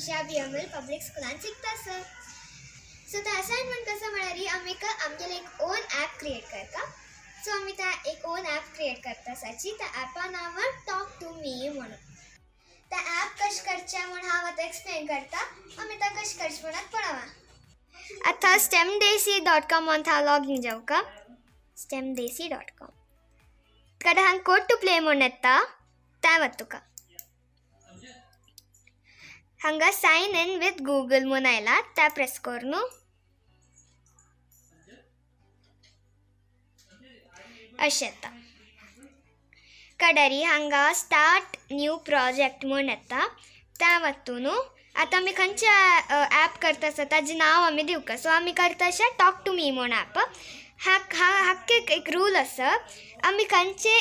शिशा B M L public स्कुलान शिकता सर सो त्या असाइनमेंट कसं म्हणारी आम्ही का आमगेले एक ओन ॲप क्रिएट करता. सो आम्ही त्या एक ओन ॲप क्रिएट करता साची त्या ॲपा नाव टॉक टू मी म्हणून. त्या ॲप कश करच्या म्हणून हांव आतां एक्सप्लेन करता. आमी त्या कश करचें म्हणत पळवा आतां स्टेम देसी डॉट कॉम म्हणून हांव लॉगीन जाऊ का? स्टेम देसी डॉट कॉम कारण हांगा कोड टू प्ले म्हणून येता. तें वत तुका हांगा सायन इन विथ गूगल म्हणून आयला त्या प्रेस कर न्हू अशें येता कडारी हांगा स्टार्ट न्यू प्रोजेक्ट म्हूण येता त्या वतून आतां आमी खंयचे ॲप करता आसा ताजें नांव आमी दिवका सो आमी करता अशें टॉक टू मी म्हूण ॲप हाक हा हाक एक एक रूल आसा आमी खंयचे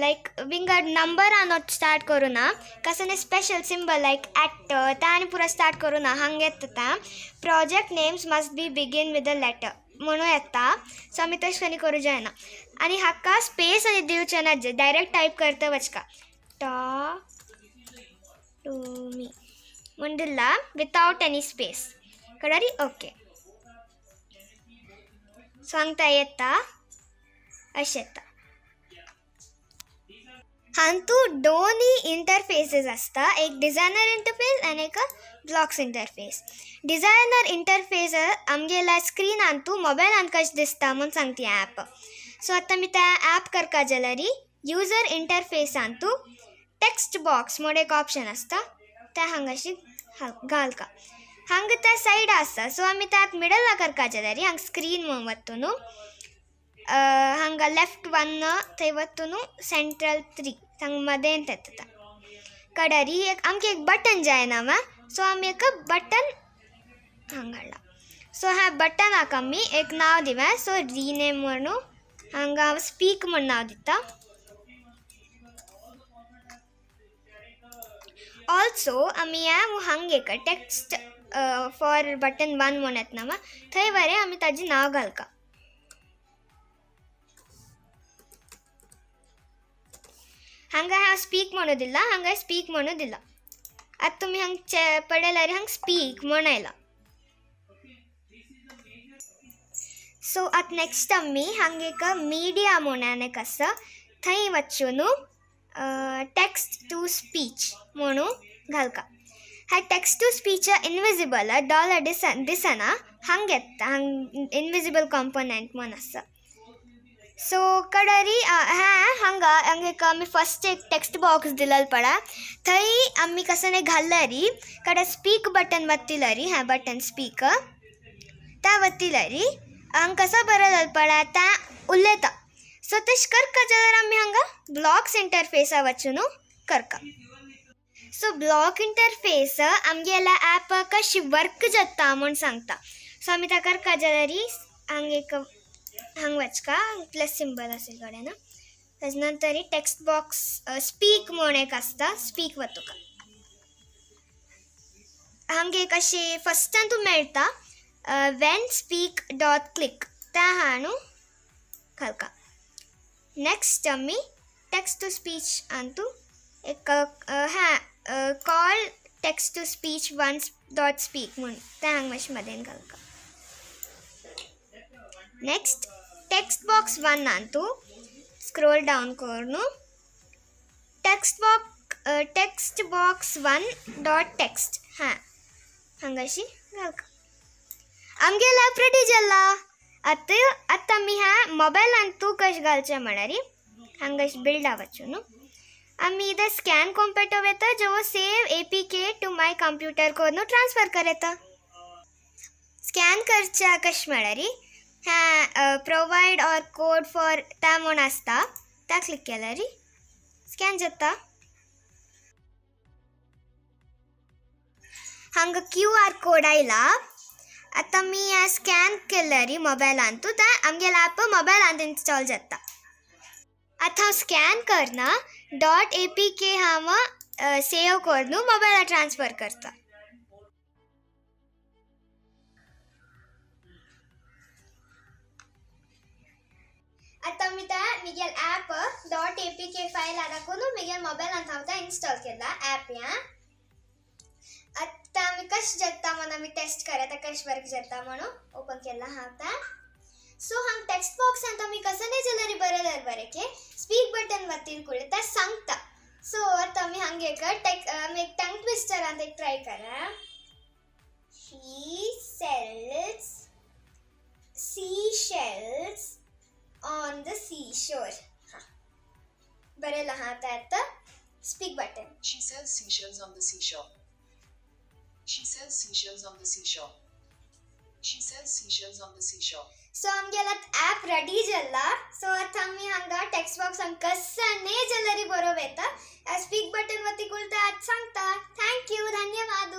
लायक विंगर नंबर नॉट स्टार्ट करूं ना कसं स्पेशल सिंबल लायक ॲक्टर त्या आनी पुरो स्टार्ट करूं ना हांगा येता project names must be begin with a letter म्हणून येता सो आमी तशें करून करूं जायना आनी हाका स्पेस आनी दिवचें ना डायरेक्ट टायप करता वचका टॉक टू मी म्हूण दिला without any space Kalari okay so हांगा येता अशें येता हांतू दोनी इंटरफेसीस आसता एक डिझायनर इंटरफेस आनी एक ब्लॉक्स इंटरफेस डिझायनर इंटरफेस आमगेल्या स्क्रीन तूं मोबायलान कशें दिसता म्हूण सांगता ॲप सो आतां आमी त्या ॲप करपा जाल्यार युजर इंटरफेस तूं टेक्स्ट बॉक्स म्हूण एक ऑप्शन आसता त्या हांगाशी घाल का हांगा त्या सायड आसता सो आमी त्यात मिडला करपा जाल्यार हांगा स्क्रीन म्हूण वत्तू न्हू हांगा लेफ़्ट वन थंय वत्तू न्हू सेंट्रल थ्री हांगा मदेंत येता कडारी एक बटन जायना मा सो आमी एक बटन हांगा हाडला सो ह्या बटनाक आमी एक नांव दिवया सो रिनेम म्हणू हांगा हांव स्पीक म्हूण नांव दिता ऑल्सो आमी ह्या हांगा एक टेक्स्ट फॉर बटन वन म्हूण येतना मा थंय वरें आमी ताजें नांव घालका ಹಂಗೆ ಸ್ಪೀಕ್ ಮಾಡೋದಿಲ್ಲ, ಹಂಗೆ ಸ್ಪೀಕ್ ಮಾಡೋದಿಲ್ಲ. ಅದು ತುಂಬಿ ಹಂಗೆ ಚ ರೀ ಹಂಗೆ ಸ್ಪೀಕ್ ಮೊಣ ಇಲ್ಲ. ಸೊ ಅದು ನೆಕ್ಸ್ಟ್ ಅಮ್ಮಿ ಕ ಮೀಡಿಯಾ ಮೊಣಾನೆ ಕಸ ಥೈ ವಚ್ಚುನು ಟೆಕ್ಸ್ಟ್ ಟು ಸ್ಪೀಚ್ ಮೊಣು ಘಲ್ಕ. ಹಾ text to speech invisible dollar ಡಿಸ ದಿಸನ ಹಂಗೆ ಹಂಗೆ ಇನ್ವಿಸಿಬಲ್ ಕಾಂಪೊನೆಂಟ್ ಮೊನಸ್ಸ येता हांगा इनविजिबल कॉम्पोनंट म्हूण आसा सो कडारी ह्या हांगा हांगा एक आमी फस्ट एक टेक्स्ट बॉक्स दिलेलो पळा थंय आमी कसं घालल्यारी कडे स्पीक बटन वत्तिल्यारी ह्या बटन स्पीक त्या वत्तिल्यारी हांगा कसो बरयलो पळा त्या उलयता सो तशें करता जाल्यार आमी हांगा? ब्लॉक्स इंटरफेसा वचून करता सो ब्लॉक इंटरफेस आमगेल्या ॲप कशी वर्क जाता म्हूण सांगता। सो आमी त्या करता जाल्यार हांगा एक हांगा वचका प्लस सिंबल असेल कडेन ताजे नंतर टेक्स्ट बॉक्स स्पीक म्हूण एक आसता स्पीक वतुका हांगा एक अशें फस्टान तूं मेळटा वेन स्पीक डॉट क्लिक त्या हाणू घालका नेक्स्ट आमी टेक्स्ट टू स्पीच तूं एक हा call text to speech one's dot speak म्हूण त्या हांगा मातशें मदेन घालका नेक्स्ट टेक्स्ट बॉक्स वन तूं स्क्रोल डावन कर न्हू text box text box one dot text हाँ हांगाशी घालका आमगेला रेडी जाला आतां आतां आमी ह्या मोबायलान तूं कशें घालचें म्हळ्यार हांगा बिल्ड आवच्यो न्हू आमी इधर स्कॅन कॉम्प्युटर येता जो save A P K to my computer करून ट्रान्सफर कर येता स्कॅन करच्या कशें म्हळ्यार ह्या प्रोवायड ऑर कोड फॉर त्या आसता त्या क्लिक केल्यार स्कॅन जाता हांगा क्यू आर कोड आयला आतां मी ह्या स्कॅन केल्यार मोबायलान तूं. त्या आमगेलो ॲप मोबायलांत इन्स्टॉल जाता आतां हांव स्कॅन करना. डॉट ए पी के हांव सेव कर न्हू मोबायला ट्रान्सफर करता. At kami tayo, Miguel app dot apk file adakunu Miguel mobile ಅಂತ ಹೌದಾ ಇನ್ಸ್ಟಾಲ್ ಕೆಲ್ಲ ಆಪ್ ಯಾ ಅತ್ತ ಆಮಿ ಕಶ್ ಜತ್ತಾ ಮನ ಆಮಿ ಟೆಸ್ಟ್ ಕರೆ ತ ಕಶ್ ವರ್ಕ್ ಜತ್ತಾ ಮನು ಓಪನ್ ಕೆಲ್ಲ ಹಾಕ್ತಾ ಸೊ ಹಂಗೆ ಟೆಕ್ಸ್ಟ್ ಬಾಕ್ಸ್ ಅಂತ ಆಮಿ ಕಸನೆ ಜನರಿ ಬರದರ ಬರಕೆ ಸ್ಪೀಕ್ ಬಟನ್ ಒತ್ತಿನ ಕುಳೆ ತ ಸಂಕ್ತ. ಸೊ ಅತ್ತ ಆಮಿ ಹಂಗೆ ಕ ಟೆಕ್ ಮೇಕ್ ಟಂಗ್ ಟ್ವಿಸ್ಟರ್ ಅಂತ ಟ್ರೈ ಕರ? आतां येता speak button She sells seashells on the seashore. She sells seashells on the seashore. She sells seashells on the seashore. So आमगेला app ready जाला सो आतां आमी हांगा टेक्स्ट बॉक्सान कसाने जाल्यार बरोवप येता स्पीक बटन वरती कुलता सांगता थँक्यू धन्यवाद